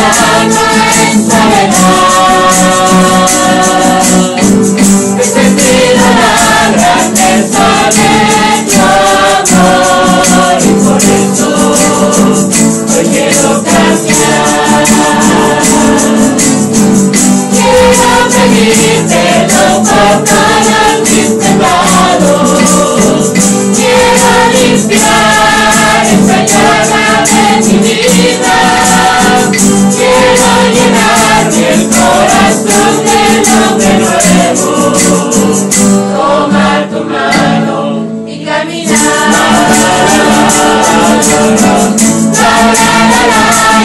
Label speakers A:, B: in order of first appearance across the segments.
A: now.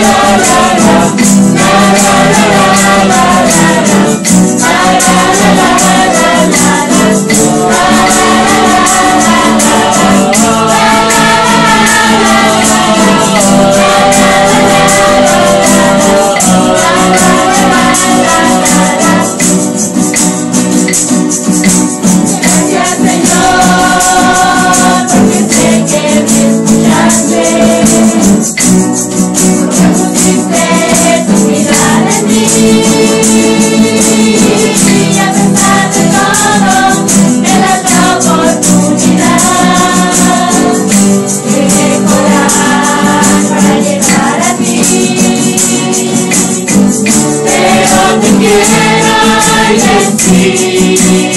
A: la la la la la la sea.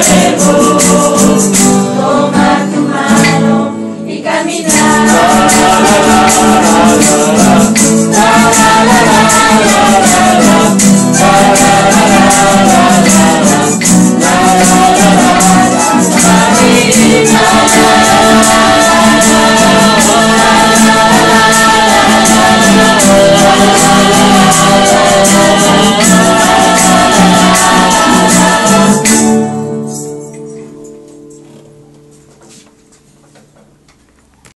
A: Amen.